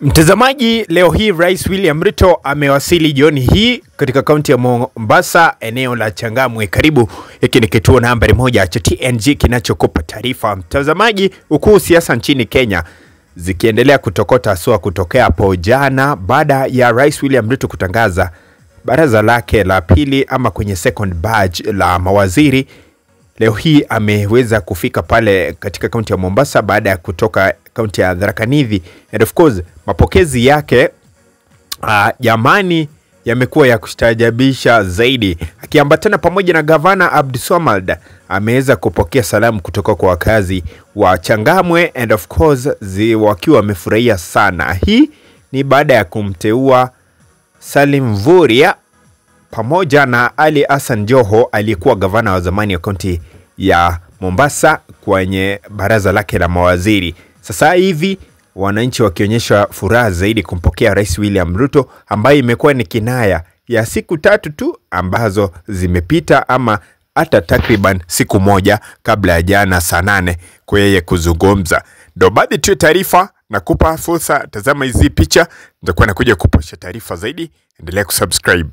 Mtazamaji, leo hii Rais William Ruto amewasili jioni hii katika kaunti ya Mombasa, eneo la Changamwe. Karibu, hiki ni kituo nambari moja cha TNG kinachokupa taarifa. Mtazamaji, huku siasa nchini Kenya zikiendelea kutokota sua kutokea hapo jana baada ya Rais William Ruto kutangaza baraza lake la pili ama kwenye second batch la mawaziri leo hii ameweza kufika pale katika kaunti ya Mombasa baada ya kutoka kaunti ya Tharaka Nithi, and of course mapokezi yake uh, jamani yamekuwa ya kustajabisha zaidi, akiambatana pamoja na gavana Abdulswamad ameweza kupokea salamu kutoka kwa wakazi wa Changamwe and of course zi, wakiwa wamefurahia sana. Hii ni baada ya kumteua Salim Vuria pamoja na Ali Hassan Joho aliyekuwa gavana wa zamani wa kaunti ya Mombasa kwenye baraza lake la mawaziri. Sasa hivi wananchi wakionyesha furaha zaidi kumpokea Rais William Ruto, ambaye imekuwa ni kinaya ya siku tatu tu ambazo zimepita ama hata takriban siku moja kabla ya jana saa nane kwa yeye kuzungumza. Ndo baadhi tu taarifa nakupa fursa, tazama hizi picha, nitakuwa nakuja kuposha taarifa zaidi. Endelea kusubscribe.